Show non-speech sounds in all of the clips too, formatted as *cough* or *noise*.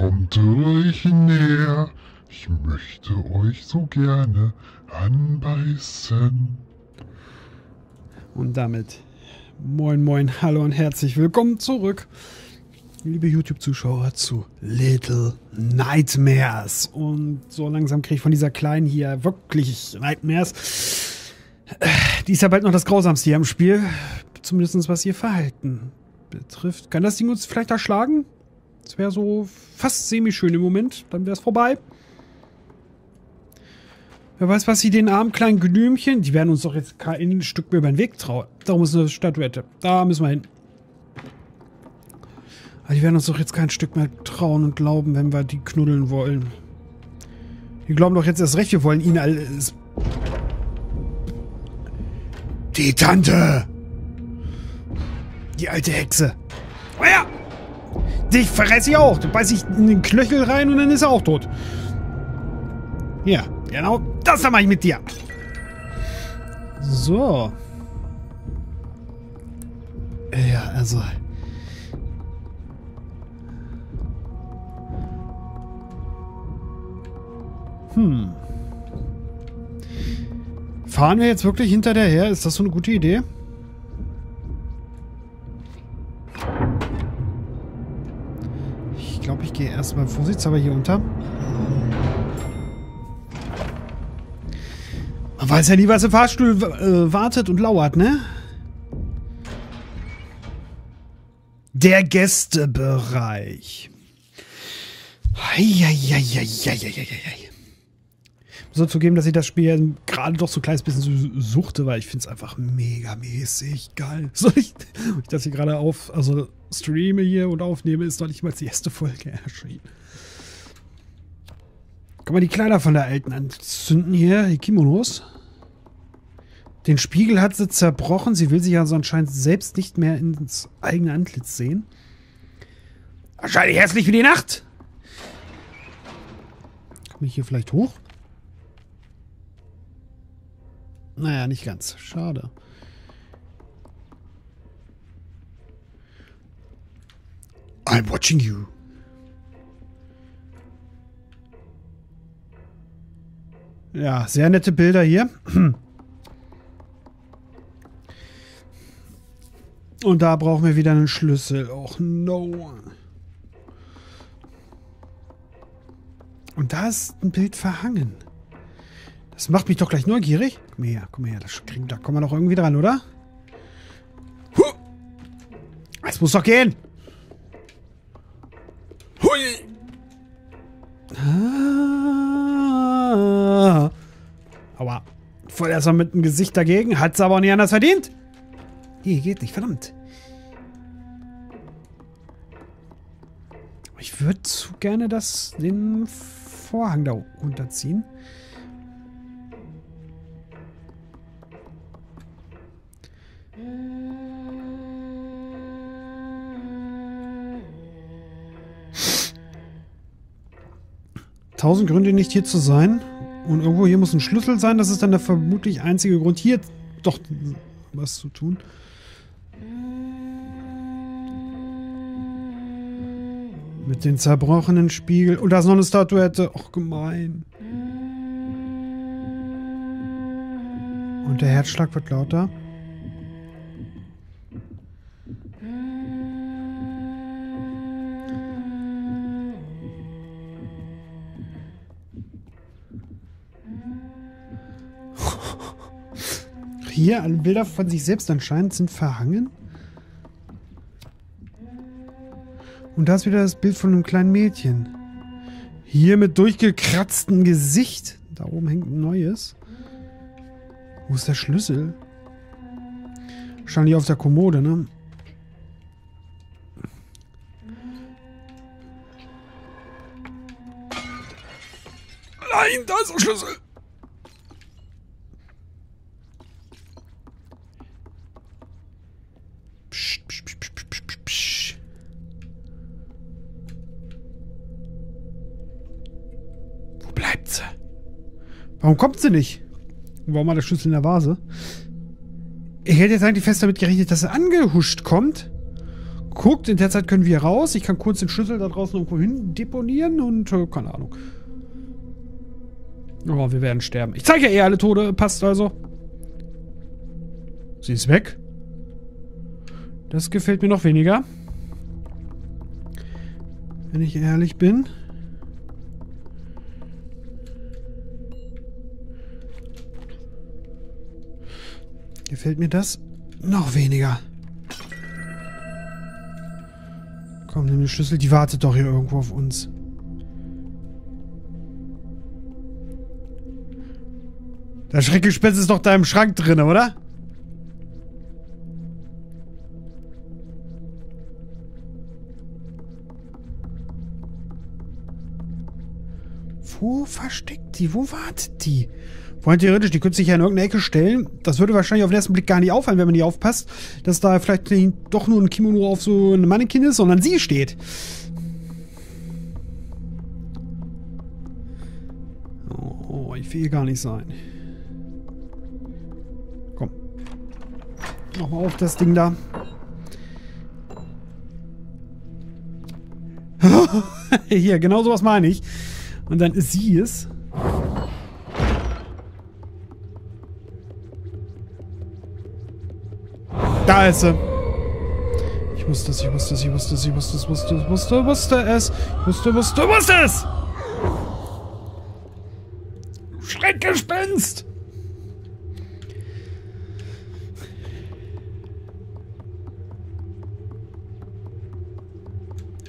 Kommt euch näher, ich möchte euch so gerne anbeißen. Und damit moin moin, hallo und herzlich willkommen zurück, liebe YouTube-Zuschauer, zu Little Nightmares. Und so langsam kriege ich von dieser Kleinen hier wirklich Nightmares. Die ist ja bald noch das Grausamste hier im Spiel. Zumindest was ihr Verhalten betrifft. Kann das Ding uns vielleicht erschlagen? Das wäre so fast semi-schön im Moment. Dann wäre es vorbei. Wer weiß, was sie den armen kleinen Gnümchen, die werden uns doch jetzt kein Stück mehr über den Weg trauen. Darum ist eine Statuette. Da müssen wir hin. Aber die werden uns doch jetzt kein Stück mehr trauen und glauben, wenn wir die knuddeln wollen. Die glauben doch jetzt erst recht, wir wollen ihnen alles. Die Tante! Die alte Hexe. Dich verresse ich auch. Du beißt dich in den Knöchel rein und dann ist er auch tot. Ja, genau. Das mache ich mit dir. So. Ja, also. Hm. Fahren wir jetzt wirklich hinter der her? Ist das so eine gute Idee? Erstmal vorsichtshalber hier unter. Man weiß ja nie, was im Fahrstuhl äh, wartet und lauert, ne? Der Gästebereich. Eieieiei. So zugeben, dass ich das Spiel gerade doch so ein kleines bisschen suchte, weil ich finde es einfach mega mäßig geil. *laughs* So ich, das hier gerade auf, also streame hier und aufnehme, ist noch nicht mal die erste Folge erschienen. Kann man die Kleider von der Alten anzünden hier, die Kimonos? Den Spiegel hat sie zerbrochen. Sie will sich also anscheinend selbst nicht mehr ins eigene Antlitz sehen. Wahrscheinlich hässlich wie die Nacht. Komme ich hier vielleicht hoch? Naja, nicht ganz. Schade. I'm watching you. Ja, sehr nette Bilder hier. Und da brauchen wir wieder einen Schlüssel. Och no. Und da ist ein Bild verhangen. Das macht mich doch gleich neugierig. Komm her, komm her. Das kriegen, da kommen wir noch irgendwie dran, oder? Huh. Es muss doch gehen. Hui. Ah. Aua. Voll erstmal mit dem Gesicht dagegen. Hat's aber auch nicht anders verdient. Nee, geht nicht, verdammt. Ich würde zu gerne das, den Vorhang da runterziehen. Tausend Gründe, nicht hier zu sein. Und irgendwo hier muss ein Schlüssel sein. Das ist dann der vermutlich einzige Grund, hier doch was zu tun. Mit den zerbrochenen Spiegel. Und da ist noch eine Statuette. Och, gemein. Und der Herzschlag wird lauter. Hier, alle Bilder von sich selbst anscheinend sind verhangen. Und da ist wieder das Bild von einem kleinen Mädchen. Hier mit durchgekratztem Gesicht. Da oben hängt ein neues. Wo ist der Schlüssel? Wahrscheinlich auf der Kommode, ne? Nein, da ist der Schlüssel. Warum kommt sie nicht? Warum hat der Schlüssel in der Vase? Ich hätte jetzt eigentlich fest damit gerechnet, dass sie angehuscht kommt. guckt. In der Zeit können wir raus. Ich kann kurz den Schlüssel da draußen irgendwo hin deponieren und äh, keine Ahnung. Oh, wir werden sterben. Ich zeige ja eh alle Tode. Passt also. Sie ist weg. Das gefällt mir noch weniger. Wenn ich ehrlich bin. Gefällt mir das noch weniger. Komm, nimm den Schlüssel. Die wartet doch hier irgendwo auf uns. Das Schreckgespenst ist doch da im Schrank drin, oder? Die? Wo wartet die? Vor allem theoretisch, die könnte sich ja in irgendeine Ecke stellen. Das würde wahrscheinlich auf den ersten Blick gar nicht auffallen, wenn man nicht aufpasst, dass da vielleicht doch nur ein Kimono auf so einem Mannequin ist, sondern sie steht. Oh, ich will hier gar nicht sein. Komm. Nochmal auf das Ding da. *laughs* hier, genau sowas meine ich. Und dann ist sie es. Sie. Ich wusste es, ich wusste es, ich wusste es, ich wusste es, wusste es, wusste, wusste es. Wusste, wusste, wusste es! Schreckgespenst!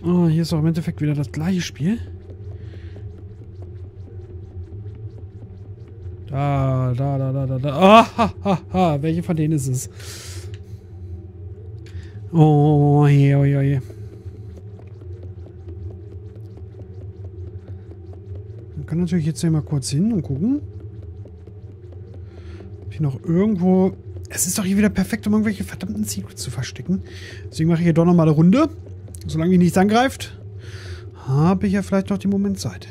Oh, hier ist auch im Endeffekt wieder das gleiche Spiel. Da, da, da, da, da, da. Ah, ha, ha, ha. Welche von denen ist es? Oh, je, oh, je, oh, je. Man kann natürlich jetzt hier mal kurz hin und gucken. Ob hier noch irgendwo... Es ist doch hier wieder perfekt, um irgendwelche verdammten Secrets zu verstecken. Deswegen mache ich hier doch nochmal eine Runde. Solange mich nichts angreift, habe ich ja vielleicht noch den Moment Zeit.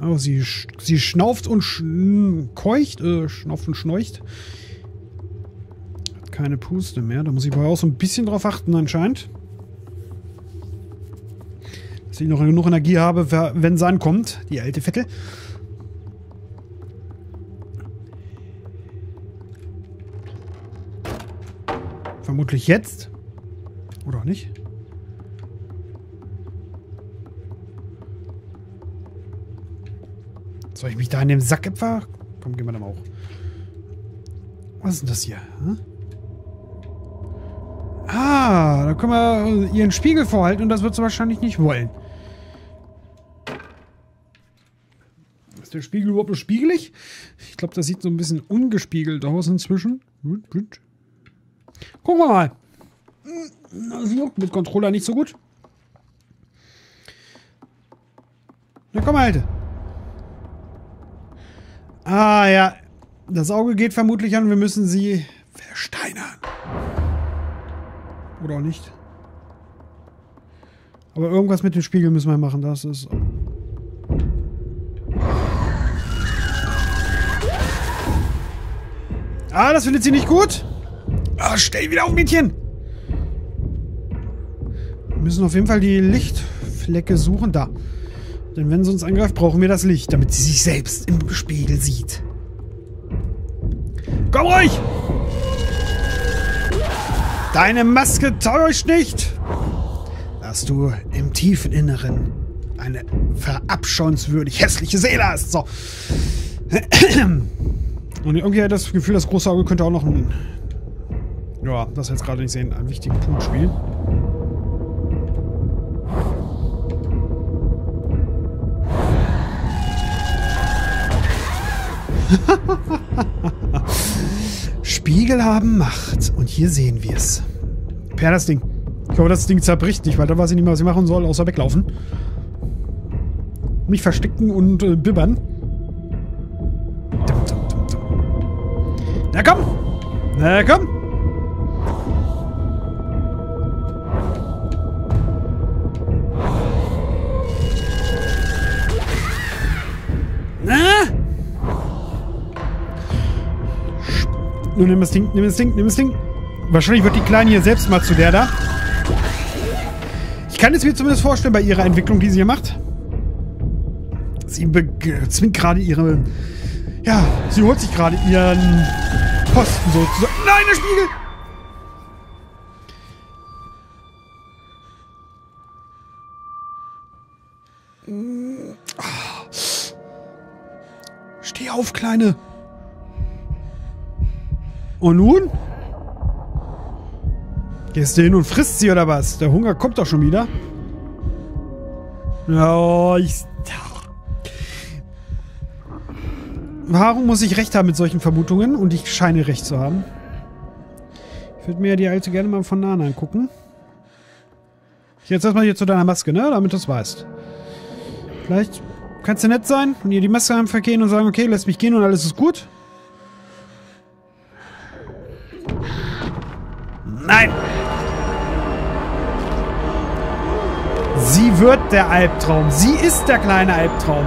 Oh, sie, sie schnauft und schn keucht, äh, schnauft und schnorcht. Keine Puste mehr. Da muss ich aber auch so ein bisschen drauf achten anscheinend. Dass ich noch genug Energie habe, wenn sie ankommt. Die alte Vettel. Vermutlich jetzt. Oder auch nicht? Soll ich mich da in dem Sack etwa? Komm, gehen wir da mal hoch. Was ist denn das hier? Hm? Da können wir ihren Spiegel vorhalten und das wird sie wahrscheinlich nicht wollen. Ist der Spiegel überhaupt nur spiegelig? Ich glaube, das sieht so ein bisschen ungespiegelt aus inzwischen. Gucken wir mal. Das juckt mit Controller nicht so gut. Na komm, Alte. Ah, ja. Das Auge geht vermutlich an. Wir müssen sie versteinern. Oder auch nicht. Aber irgendwas mit dem Spiegel müssen wir machen. Das ist... Ah, das findet sie nicht gut. Ah, stell wieder auf, Mädchen. Wir müssen auf jeden Fall die Lichtflecke suchen. Da. Denn wenn sie uns angreift, brauchen wir das Licht, damit sie sich selbst im Spiegel sieht. Komm ruhig! Deine Maske täuscht nicht! Dass du im tiefen Inneren eine verabscheuenswürdig hässliche Seele hast. So. Und irgendwie hat das Gefühl, das große Auge könnte auch noch ein... Ja, das jetzt gerade nicht sehen, einen wichtigen Punkt spielen. *laughs* Spiegel haben Macht. Und hier sehen wir es. Per das Ding. Ich hoffe, das Ding zerbricht nicht, weil da weiß ich nicht mehr, was ich machen soll, außer weglaufen. Mich verstecken und äh, bibbern. Dum, dum, dum, Na komm! Na komm! Nun nimm das Ding, nimm das Ding, nimm das Ding. Wahrscheinlich wird die Kleine hier selbst mal zu der da. Ich kann es mir zumindest vorstellen bei ihrer Entwicklung, die sie hier macht. Sie zwingt gerade ihre... Ja, sie holt sich gerade ihren Posten sozusagen. Nein, der Spiegel! Steh auf, Kleine. Und nun? Gehst du hin und frisst sie oder was? Der Hunger kommt doch schon wieder. Oh, ich... Warum muss ich recht haben mit solchen Vermutungen? Und ich scheine recht zu haben. Ich würde mir ja die alte gerne mal von nahen angucken. Jetzt erstmal hier zu deiner Maske, ne? Damit du es weißt. Vielleicht kannst du nett sein und ihr die Maske am vergehen und sagen, okay, lass mich gehen und alles ist gut. Nein! Sie wird der Albtraum. Sie ist der kleine Albtraum.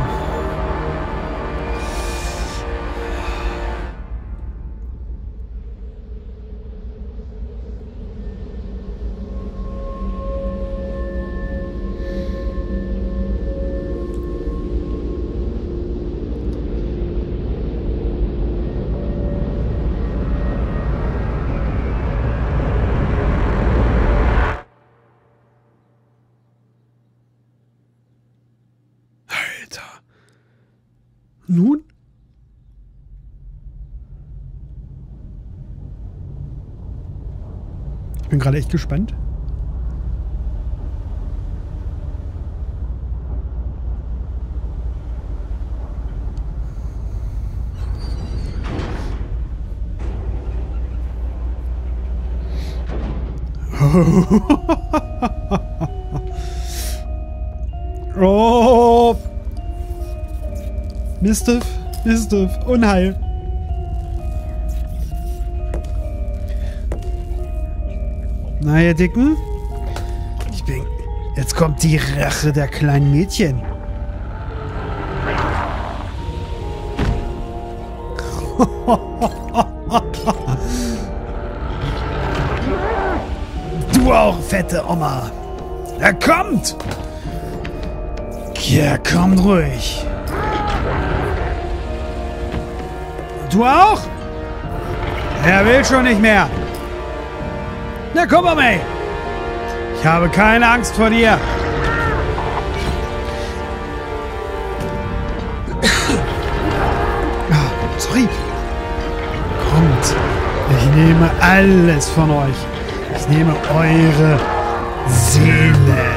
Bin gerade echt gespannt. *laughs* oh, Mistelf, Mistelf, Unheil. Na, ihr Dicken? Ich bin... Jetzt kommt die Rache der kleinen Mädchen. *laughs* du auch, fette Oma. Er kommt! Ja, kommt ruhig. Du auch? Er will schon nicht mehr. Na komm mal, ey. Ich habe keine Angst vor dir. Ah, sorry. Kommt. Ich nehme alles von euch. Ich nehme eure Seele.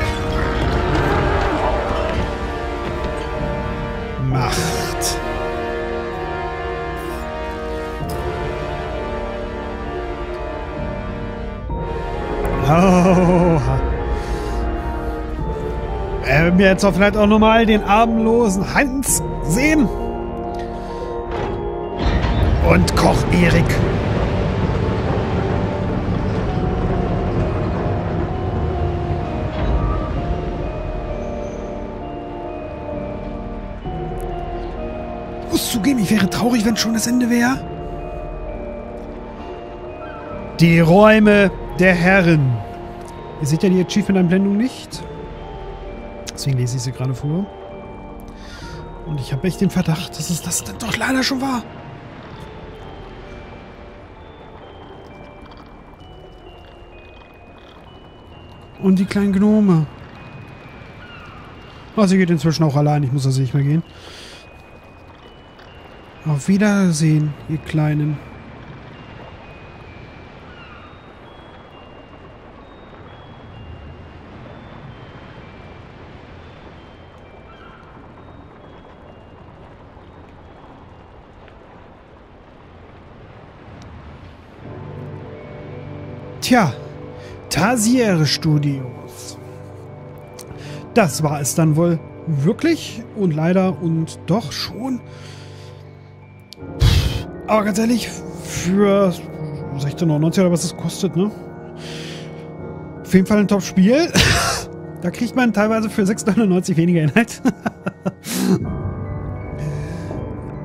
Wir jetzt auch vielleicht auch nochmal den armlosen Hans sehen. Und Koch Erik. Muss zugeben, ich wäre traurig, wenn schon das Ende wäre. Die Räume der Herren. Ihr seht ja die Achievement-Einblendung nicht. Deswegen lese ich sie gerade vor. Und ich habe echt den Verdacht, dass es das doch leider schon war. Und die kleinen Gnome. Oh, sie geht inzwischen auch allein. Ich muss also nicht mehr gehen. Auf Wiedersehen, ihr Kleinen. Tja, Tasiere Studios. Das war es dann wohl wirklich und leider und doch schon. Aber ganz ehrlich, für 16,99 oder was es kostet, ne? Auf jeden Fall ein Top-Spiel. *laughs* da kriegt man teilweise für 6,99 weniger Inhalt. *laughs*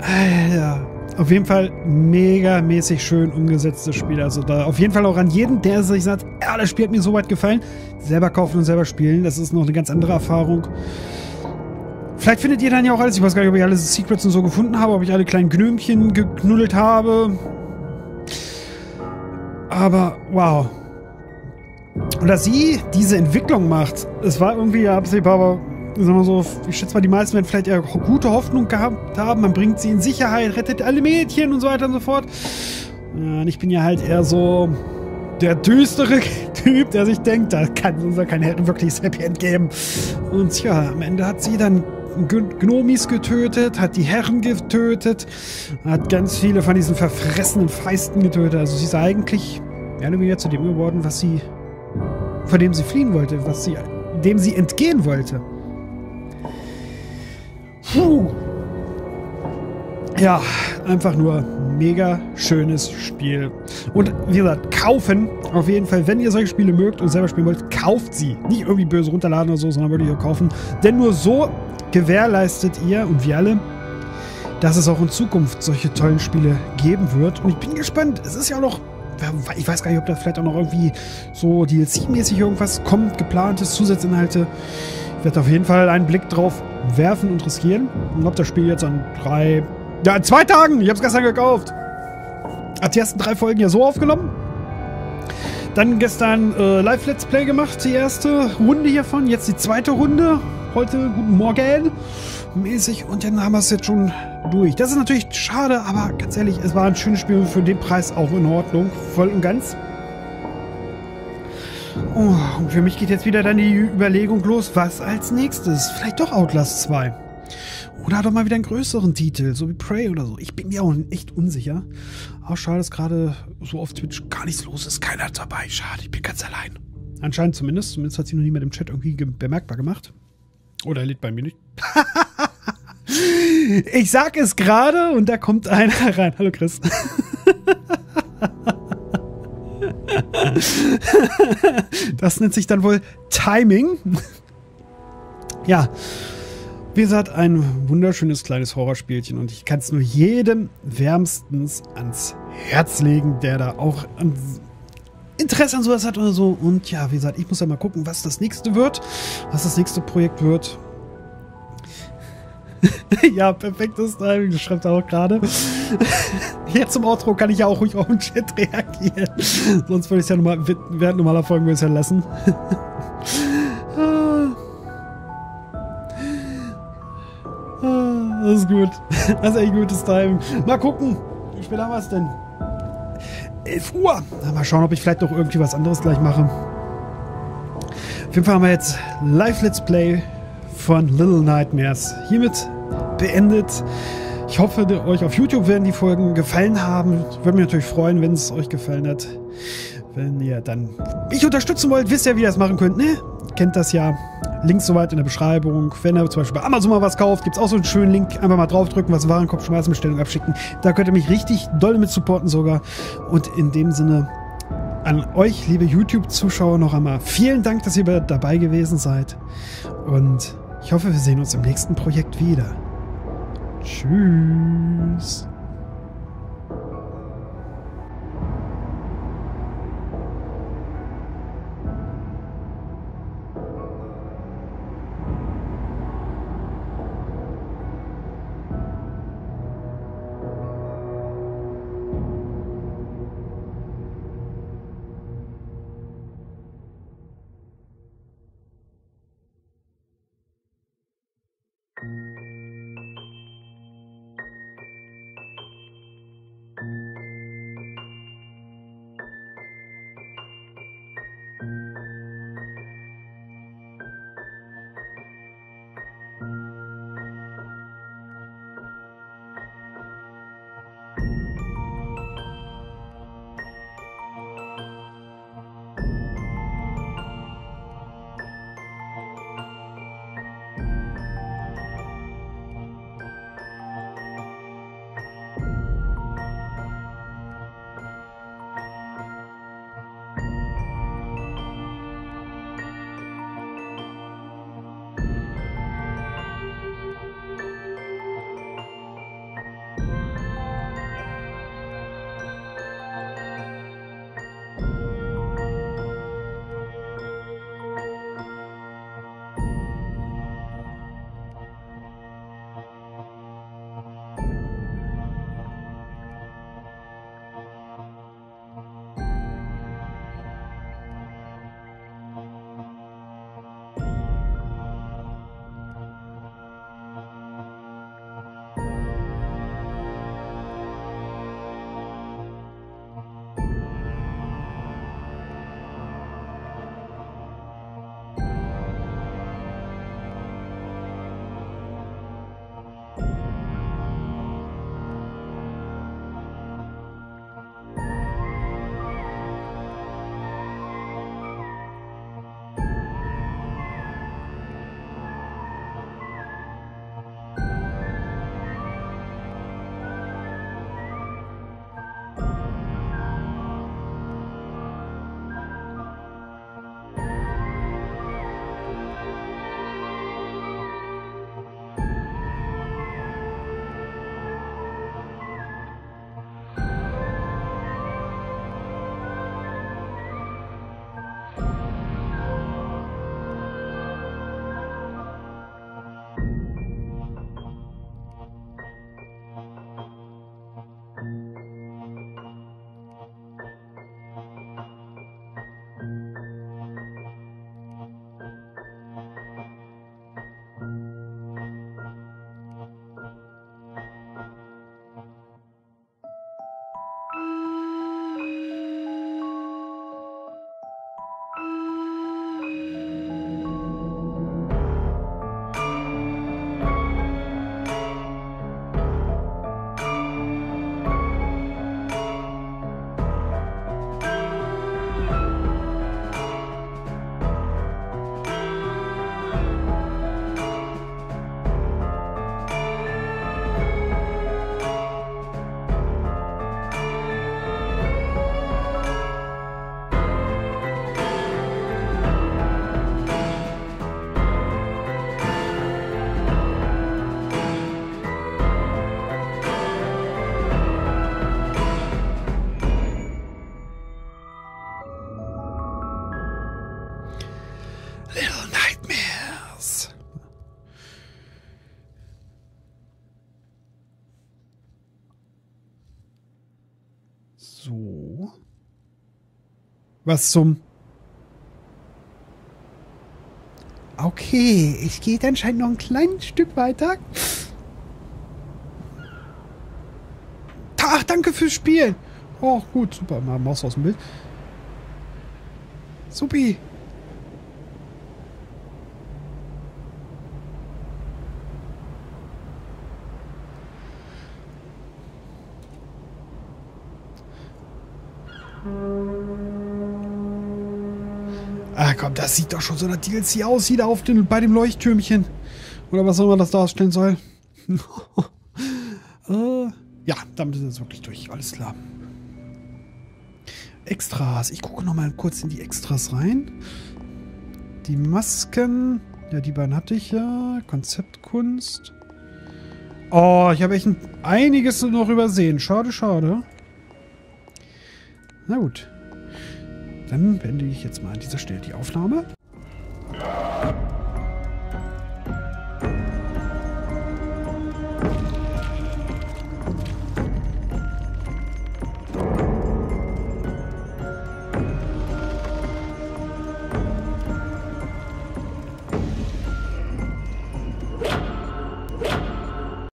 Alter. Auf jeden Fall mega mäßig schön umgesetztes Spiel. Also da auf jeden Fall auch an jeden, der sich sagt, ja, das Spiel hat mir so weit gefallen, selber kaufen und selber spielen. Das ist noch eine ganz andere Erfahrung. Vielleicht findet ihr dann ja auch alles. Ich weiß gar nicht, ob ich alle Secrets und so gefunden habe, ob ich alle kleinen Gnömchen geknuddelt habe. Aber wow. Und dass sie diese Entwicklung macht, es war irgendwie absehbar, aber sagen wir so, ich schätze mal, die meisten werden vielleicht eher gute Hoffnung gehabt haben. Man bringt sie in Sicherheit, rettet alle Mädchen und so weiter und so fort. Und ich bin ja halt eher so der düstere *laughs* Typ, der sich denkt, da kann unser kein wirkliches Happy End geben. Und ja, am Ende hat sie dann Gnomis getötet, hat die Herren getötet, hat ganz viele von diesen verfressenen Feisten getötet. Also sie ist eigentlich mehr oder weniger zu dem geworden, was sie, vor dem sie fliehen wollte, was sie, dem sie entgehen wollte. Puh. Ja, einfach nur mega schönes Spiel. Und wie gesagt, kaufen auf jeden Fall, wenn ihr solche Spiele mögt und selber spielen wollt, kauft sie. Nicht irgendwie böse runterladen oder so, sondern wirklich auch kaufen. Denn nur so gewährleistet ihr und wir alle, dass es auch in Zukunft solche tollen Spiele geben wird. Und ich bin gespannt. Es ist ja auch noch ich weiß gar nicht, ob da vielleicht auch noch irgendwie so DLC-mäßig irgendwas kommt, geplantes, Zusatzinhalte. Ich werde auf jeden Fall einen Blick drauf werfen und riskieren. Und ob das Spiel jetzt an drei, ja, in zwei Tagen, ich habe es gestern gekauft, hat die ersten drei Folgen ja so aufgenommen. Dann gestern äh, Live-Let's Play gemacht, die erste Runde hiervon. Jetzt die zweite Runde heute guten Morgen mäßig und dann haben wir es jetzt schon durch. Das ist natürlich schade, aber ganz ehrlich, es war ein schönes Spiel für den Preis auch in Ordnung. Voll und ganz. Oh, und für mich geht jetzt wieder dann die Überlegung los, was als nächstes? Vielleicht doch Outlast 2. Oder doch mal wieder einen größeren Titel, so wie Prey oder so. Ich bin mir auch echt unsicher. Aber schade, dass gerade so auf Twitch gar nichts los ist. Keiner dabei. Schade, ich bin ganz allein. Anscheinend zumindest. Zumindest hat sie noch niemand im Chat irgendwie bemerkbar gemacht. Oder er liegt bei mir nicht. *laughs* ich sag es gerade und da kommt einer rein. Hallo Chris. *laughs* das nennt sich dann wohl Timing. ja. Wie gesagt, ein wunderschönes kleines Horrorspielchen und ich kann es nur jedem wärmstens ans Herz legen, der da auch an Interesse an sowas hat oder so. Und ja, wie gesagt, ich muss ja mal gucken, was das nächste wird, was das nächste Projekt wird. *laughs* ja, perfektes Timing, schreibt er auch gerade. *laughs* Jetzt zum Outro kann ich ja auch ruhig auf den Chat reagieren. *laughs* Sonst würde ich es ja nochmal während normaler Folgen ja lassen. *laughs* Das ist gut. Das ist echt gutes Timing. Mal gucken. Wie spät haben wir es denn? 11 Uhr. Mal schauen, ob ich vielleicht noch irgendwie was anderes gleich mache. Auf jeden Fall haben wir jetzt Live Let's Play von Little Nightmares hiermit beendet. Ich hoffe, euch auf YouTube werden die Folgen gefallen haben. Würde mich natürlich freuen, wenn es euch gefallen hat. Wenn ihr dann mich unterstützen wollt, wisst ihr, wie ihr das machen könnt, ne? Kennt das ja. Links soweit in der Beschreibung. Wenn ihr zum Beispiel bei Amazon mal was kauft, gibt es auch so einen schönen Link. Einfach mal draufdrücken, was Warenkorb schmeißen, Bestellung abschicken. Da könnt ihr mich richtig doll mit supporten sogar. Und in dem Sinne an euch, liebe YouTube-Zuschauer, noch einmal vielen Dank, dass ihr dabei gewesen seid. Und ich hoffe, wir sehen uns im nächsten Projekt wieder. Tschüss. So. Was zum... Okay, ich gehe anscheinend noch ein kleines Stück weiter. Ach, danke fürs Spielen. Oh, gut, super. Mal Maus aus dem Bild. Supi. Das sieht doch schon so nach DLC aus, da auf den, bei dem Leuchttürmchen. Oder was auch immer das darstellen soll. *laughs* äh, ja, damit ist es wirklich durch. Alles klar. Extras. Ich gucke noch mal kurz in die Extras rein. Die Masken. Ja, die beiden hatte ich ja. Konzeptkunst. Oh, ich habe echt ein, einiges noch übersehen. Schade, schade. Na gut. Dann beende ich jetzt mal an dieser Stelle die Aufnahme.